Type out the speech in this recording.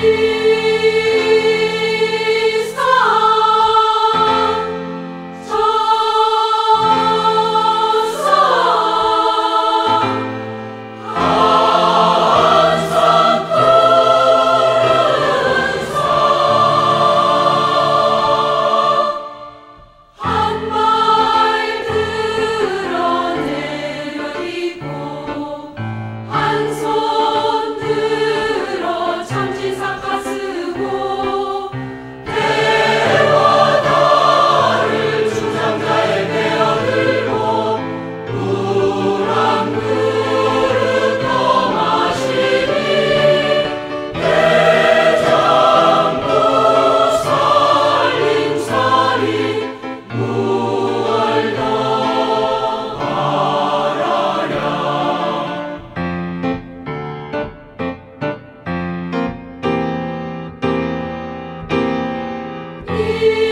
Amen. you.